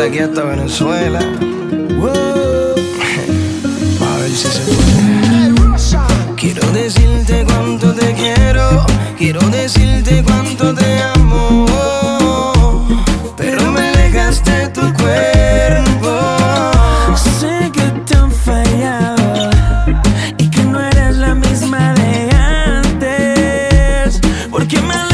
aquí, hasta Venezuela. Quiero decirte cuánto te quiero. Quiero decirte cuánto te amo. Pero me dejaste tu cuerpo. Sé que te han fallado y que no eres la misma de antes. Porque me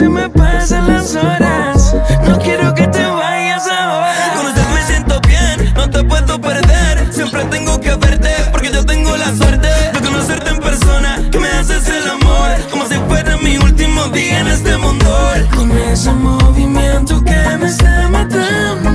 se me pasan las horas. No quiero que te vayas ahora. Con usted me siento bien, no te puedo perder. Siempre tengo que verte porque yo tengo la suerte de conocerte en persona. Que me haces el amor como si fuera mi último día en este mundo. Con ese movimiento que me está matando.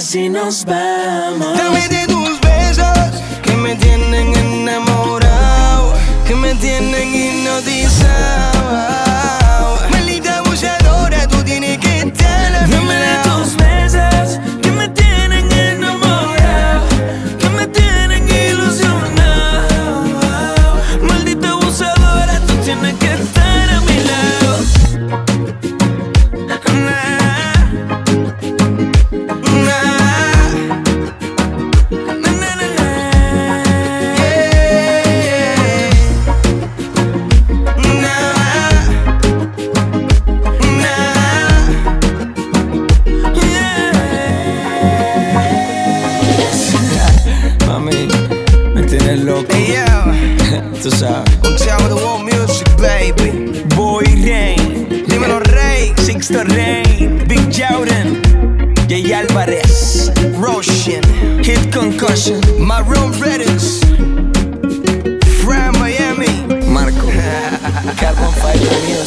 Nos vamos. Dame de tus besos que me tienen enamorado, que me tienen hipnotizado. Tú sabes. On top of the world music, baby. Boy Rain, Dímelo, Rey. Sixto Rain, Big Jordan, Jay Álvarez, Roshan. Hit Concussion, My room Reddings. From Miami. Marco, Carbon Fiber.